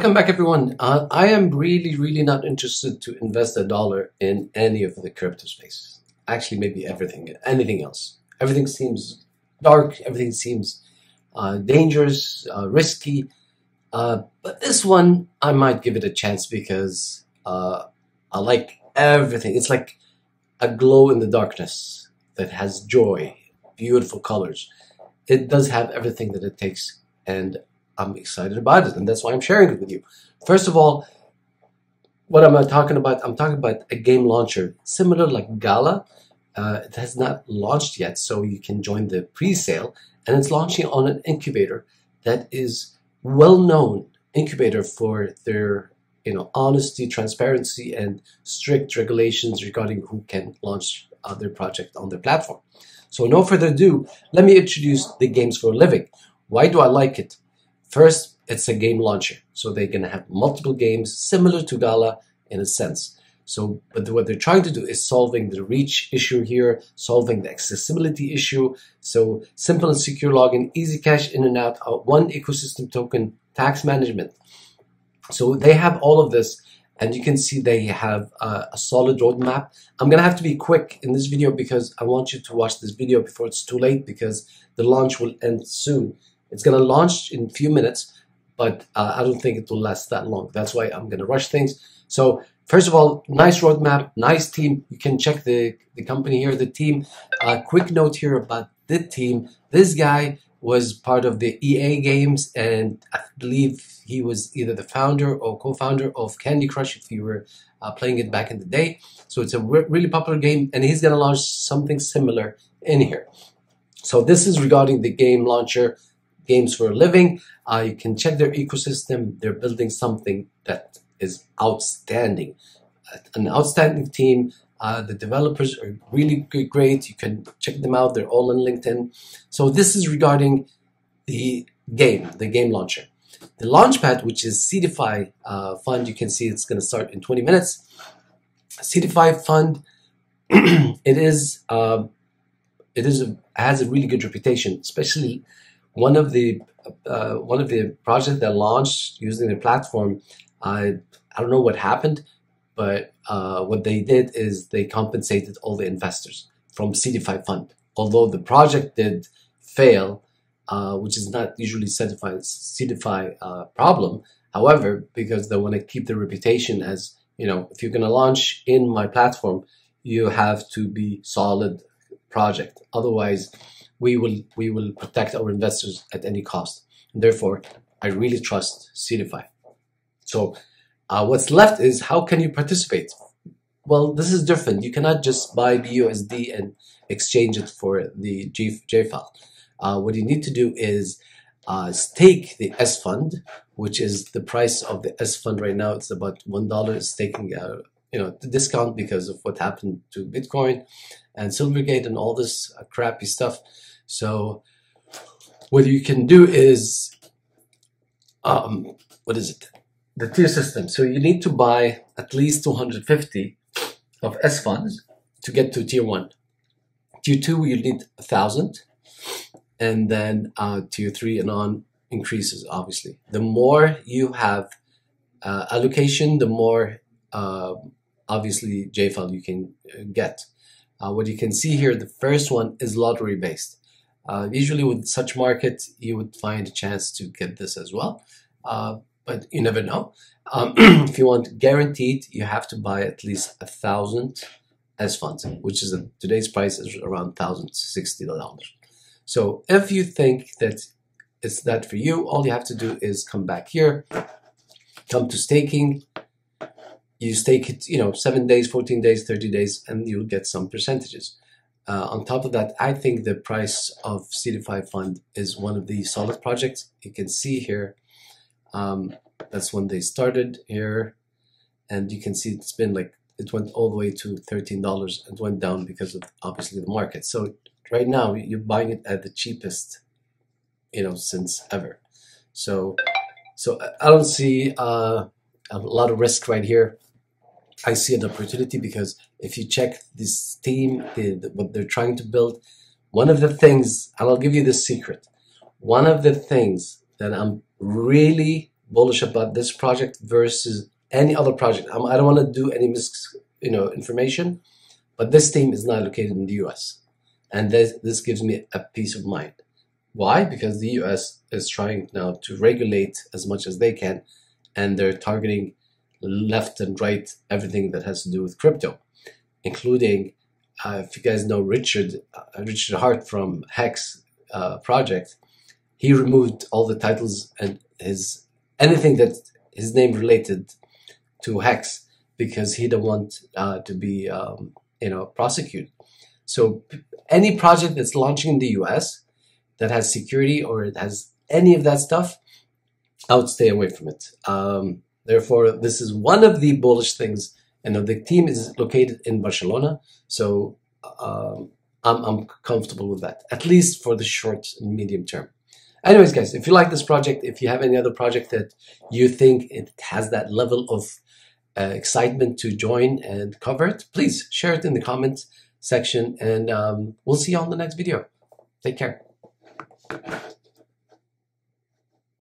Welcome back, everyone. Uh, I am really, really not interested to invest a dollar in any of the crypto spaces. Actually, maybe everything, anything else. Everything seems dark. Everything seems uh, dangerous, uh, risky. Uh, but this one, I might give it a chance because uh, I like everything. It's like a glow in the darkness that has joy, beautiful colors. It does have everything that it takes, and I'm excited about it, and that's why I'm sharing it with you. First of all, what I'm talking about? I'm talking about a game launcher similar like Gala. Uh, it has not launched yet, so you can join the pre-sale, and it's launching on an incubator that is well-known incubator for their you know honesty, transparency, and strict regulations regarding who can launch their project on their platform. So, no further ado, let me introduce the games for a living. Why do I like it? First, it's a game launcher, so they're going to have multiple games similar to Gala in a sense. So, but what they're trying to do is solving the reach issue here, solving the accessibility issue. So, simple and secure login, easy cash in and out, uh, one ecosystem token, tax management. So they have all of this, and you can see they have uh, a solid roadmap. I'm gonna have to be quick in this video because I want you to watch this video before it's too late because the launch will end soon. It's going to launch in a few minutes, but uh, I don't think it will last that long. That's why I'm going to rush things. So first of all, nice roadmap, nice team. You can check the, the company here, the team. A uh, quick note here about the team. This guy was part of the EA games, and I believe he was either the founder or co-founder of Candy Crush if you were uh, playing it back in the day. So it's a re really popular game, and he's going to launch something similar in here. So this is regarding the game launcher games for a living. Uh, you can check their ecosystem. They're building something that is outstanding. An outstanding team. Uh, the developers are really great. You can check them out. They're all on LinkedIn. So this is regarding the game, the game launcher. The Launchpad, which is Seedify uh, fund, you can see it's going to start in 20 minutes. Seedify fund, it is uh, it is a, has a really good reputation, especially one of the uh, one of the projects that launched using the platform, I I don't know what happened, but uh, what they did is they compensated all the investors from Seedify fund. Although the project did fail, uh, which is not usually Seedify Seedify uh, problem. However, because they want to keep the reputation as you know, if you're going to launch in my platform, you have to be solid project. Otherwise, we will we will protect our investors at any cost. And therefore, I really trust Seedify. So uh, what's left is how can you participate? Well, this is different. You cannot just buy BUSD and exchange it for the G, GFAL. Uh, what you need to do is uh, stake the S fund, which is the price of the S fund right now. It's about one dollar. It's taking a you know the discount because of what happened to Bitcoin and Silvergate and all this uh, crappy stuff. So what you can do is, um, what is it? The tier system. So you need to buy at least 250 of S funds to get to tier one. Tier two, you need a thousand, and then uh, tier three and on increases. Obviously, the more you have uh, allocation, the more uh, obviously GFAL you can uh, get. Uh, what you can see here, the first one is lottery based. Uh, usually with such market, you would find a chance to get this as well, uh, but you never know. Um, if you want guaranteed, you have to buy at least a thousand S funds, which is a, today's price is around thousand sixty dollars. So if you think that it's that for you, all you have to do is come back here, come to staking. You stake it, you know, seven days, 14 days, 30 days, and you'll get some percentages. Uh, on top of that, I think the price of Seedify Fund is one of the solid projects. You can see here, um, that's when they started here. And you can see it's been like, it went all the way to $13 and went down because of obviously the market. So right now you're buying it at the cheapest, you know, since ever. So, so I don't see uh, a lot of risk right here. I see an opportunity because if you check this team, the, the, what they're trying to build, one of the things, and I'll give you the secret, one of the things that I'm really bullish about this project versus any other project. I'm, I do not want to do any mis, you know, information, but this team is not located in the U.S. and this this gives me a peace of mind. Why? Because the U.S. is trying now to regulate as much as they can, and they're targeting left and right everything that has to do with crypto, including uh, if you guys know Richard uh, Richard Heart from Hex uh, project, he removed all the titles and his anything that his name related to Hex because he don't want uh, to be um, you know prosecuted. So any project that's launching in the U.S. that has security or it has any of that stuff, I would stay away from it. Um, therefore, this is one of the bullish things. And the team is located in Barcelona, so um, I'm, I'm comfortable with that, at least for the short and medium term. Anyways, guys, if you like this project, if you have any other project that you think it has that level of uh, excitement to join and cover it, please share it in the comments section and um, we'll see you on the next video. Take care.